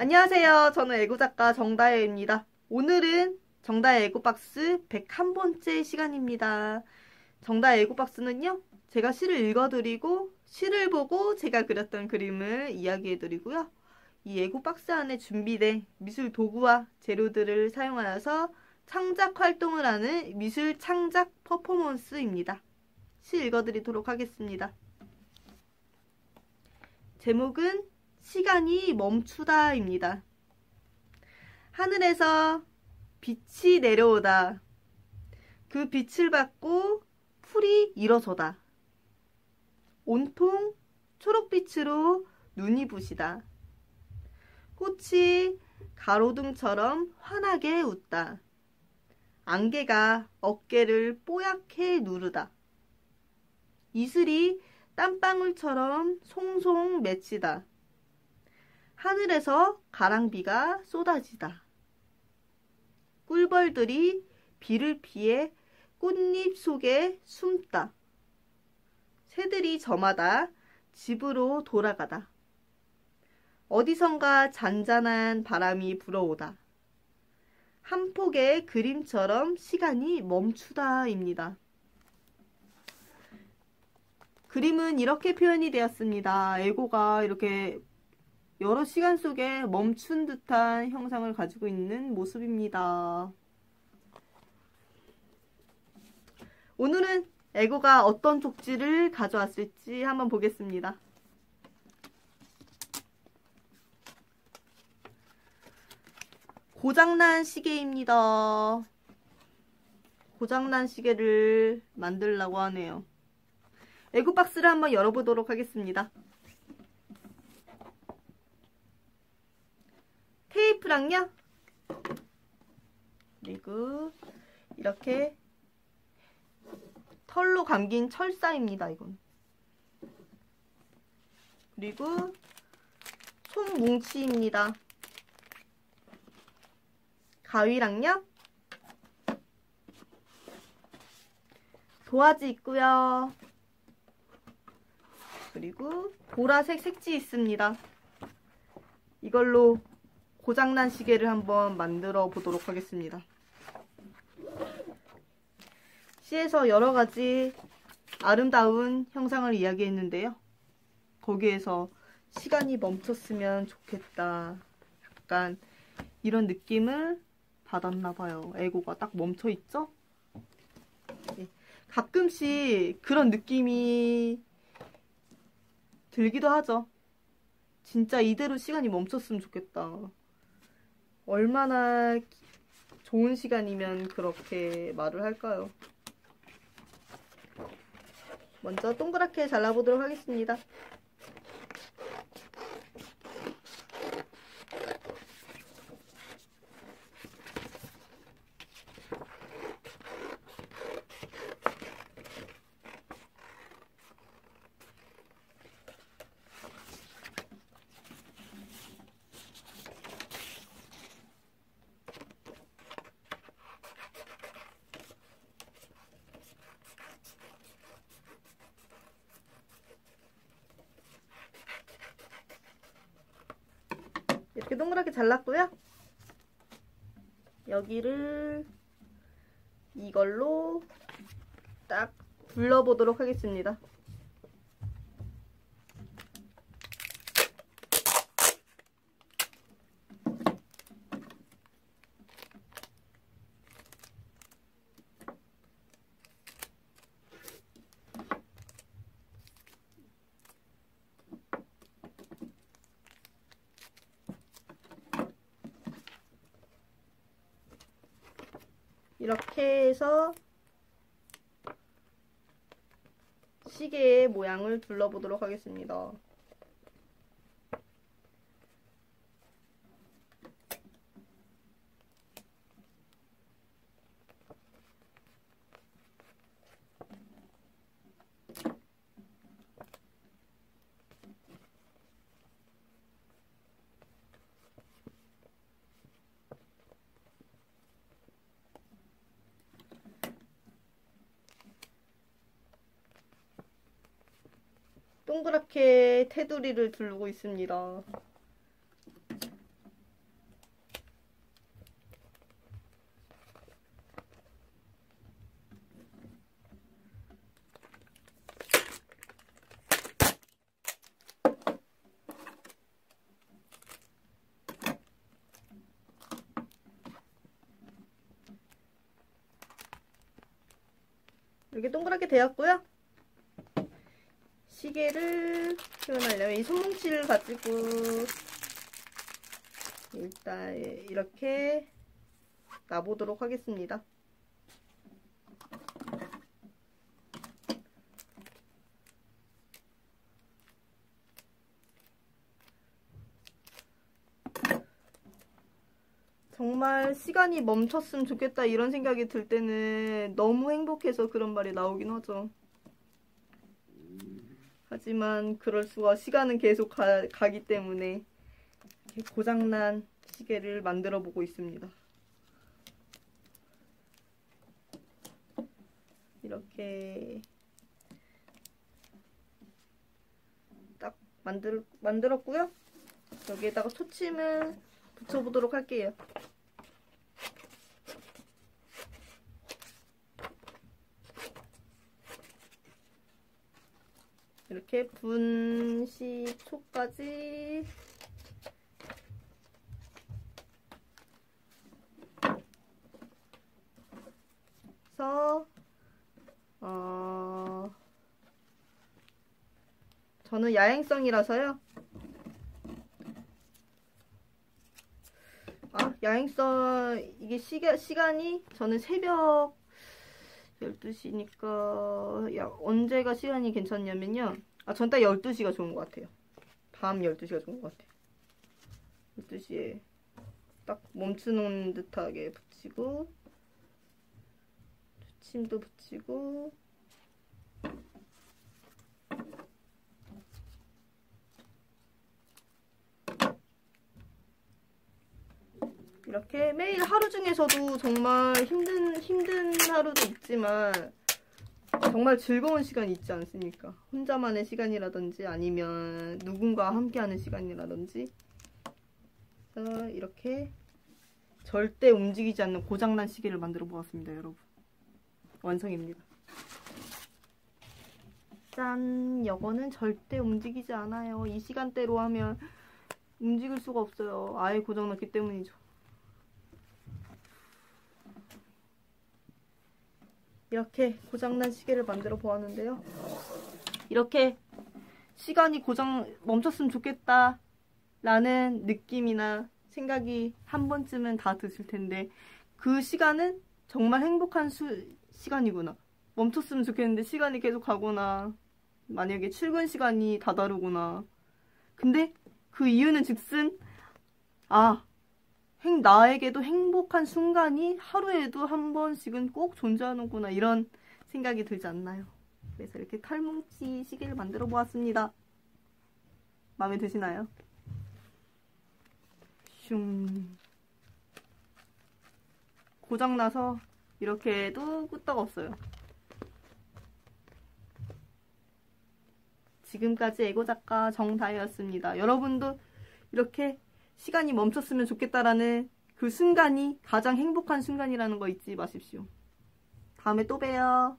안녕하세요. 저는 애고작가 정다혜입니다. 오늘은 정다혜 애고박스 101번째 시간입니다. 정다혜 애고박스는요, 제가 시를 읽어드리고, 시를 보고 제가 그렸던 그림을 이야기해드리고요. 이 애고박스 안에 준비된 미술 도구와 재료들을 사용하여서 창작 활동을 하는 미술 창작 퍼포먼스입니다. 시 읽어드리도록 하겠습니다. 제목은 시간이 멈추다입니다. 하늘에서 빛이 내려오다. 그 빛을 받고 풀이 일어서다. 온통 초록빛으로 눈이 부시다. 꽃이 가로등처럼 환하게 웃다. 안개가 어깨를 뽀얗게 누르다. 이슬이 땀방울처럼 송송 맺히다. 하늘에서 가랑비가 쏟아지다. 꿀벌들이 비를 피해 꽃잎 속에 숨다. 새들이 저마다 집으로 돌아가다. 어디선가 잔잔한 바람이 불어오다. 한 폭의 그림처럼 시간이 멈추다입니다. 그림은 이렇게 표현이 되었습니다. 에고가 이렇게 여러 시간 속에 멈춘 듯한 형상을 가지고 있는 모습입니다. 오늘은 에고가 어떤 족지를 가져왔을지 한번 보겠습니다. 고장난 시계입니다. 고장난 시계를 만들려고 하네요. 에고박스를 한번 열어보도록 하겠습니다. 테이프랑요. 그리고 이렇게 털로 감긴 철사입니다. 이건. 그리고 손뭉치입니다. 가위랑요. 도화지 있고요. 그리고 보라색 색지 있습니다. 이걸로 고장난 시계를 한번 만들어 보도록 하겠습니다. 시에서 여러 가지 아름다운 형상을 이야기했는데요. 거기에서 시간이 멈췄으면 좋겠다. 약간 이런 느낌을 받았나 봐요. 에고가 딱 멈춰 있죠? 네. 가끔씩 그런 느낌이 들기도 하죠. 진짜 이대로 시간이 멈췄으면 좋겠다. 얼마나 좋은 시간이면 그렇게 말을 할까요? 먼저 동그랗게 잘라보도록 하겠습니다. 이렇게 동그랗게 잘랐고요. 여기를 이걸로 딱 불러보도록 하겠습니다. 이렇게 해서 시계의 모양을 둘러보도록 하겠습니다. 동그랗게 테두리를 두르고 있습니다. 이렇게 동그랗게 되었고요. 시계를 표현하려면 이 손뭉치를 가지고 일단 이렇게 놔보도록 하겠습니다. 정말 시간이 멈췄으면 좋겠다 이런 생각이 들 때는 너무 행복해서 그런 말이 나오긴 하죠. 하지만 그럴 수가 시간은 계속 가, 가기 때문에 고장난 시계를 만들어 보고 있습니다. 이렇게 딱 만들, 만들었고요. 여기에다가 초침을 붙여보도록 할게요. 이렇게 분시초까지 해서 어 저는 야행성이라서요. 아, 야행성 이게 시가, 시간이 저는 새벽 12시니까 야 언제가 시간이 괜찮냐면요. 아 전 딱 12시가 좋은 것 같아요. 밤 12시가 좋은 것 같아요. 12시에 딱 멈추는 듯하게 붙이고 침도 붙이고 이렇게 매일 하루 중에서도 정말 힘든 힘든 하루도 있지만 정말 즐거운 시간이 있지 않습니까? 혼자만의 시간이라든지 아니면 누군가와 함께하는 시간이라든지 그래서 이렇게 절대 움직이지 않는 고장난 시계를 만들어 보았습니다, 여러분. 완성입니다. 짠! 이거는 절대 움직이지 않아요. 이 시간대로 하면 움직일 수가 없어요. 아예 고장났기 때문이죠. 이렇게 고장난 시계를 만들어 보았는데요. 이렇게 시간이 고장 멈췄으면 좋겠다 라는 느낌이나 생각이 한 번쯤은 다 드실 텐데 그 시간은 정말 행복한 수, 시간이구나. 멈췄으면 좋겠는데 시간이 계속 가거나 만약에 출근 시간이 다 다르구나. 근데 그 이유는 즉슨 아 행, 나에게도 행복한 순간이 하루에도 한 번씩은 꼭 존재하는구나 이런 생각이 들지 않나요? 그래서 이렇게 칼뭉치 시계를 만들어 보았습니다. 마음에 드시나요? 슝 고장나서 이렇게 해도 끄떡없어요. 지금까지 애고작가 정다혜였습니다. 여러분도 이렇게 시간이 멈췄으면 좋겠다라는 그 순간이 가장 행복한 순간이라는 거 잊지 마십시오. 다음에 또 봬요.